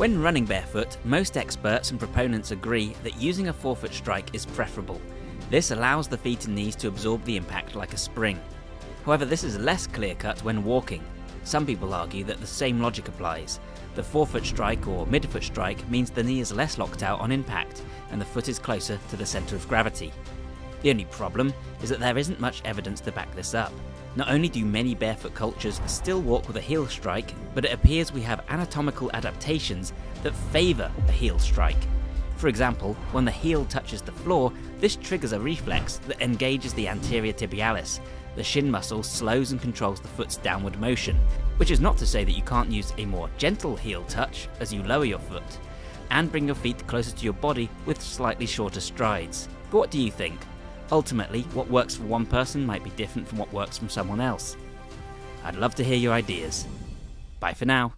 When running barefoot, most experts and proponents agree that using a forefoot strike is preferable. This allows the feet and knees to absorb the impact like a spring. However, this is less clear cut when walking. Some people argue that the same logic applies. The forefoot strike or midfoot strike means the knee is less locked out on impact and the foot is closer to the centre of gravity. The only problem is that there isn't much evidence to back this up. Not only do many barefoot cultures still walk with a heel strike, but it appears we have anatomical adaptations that favour a heel strike. For example, when the heel touches the floor, this triggers a reflex that engages the anterior tibialis. The shin muscle slows and controls the foot's downward motion, which is not to say that you can't use a more gentle heel touch as you lower your foot, and bring your feet closer to your body with slightly shorter strides. But what do you think? Ultimately, what works for one person might be different from what works from someone else. I'd love to hear your ideas. Bye for now.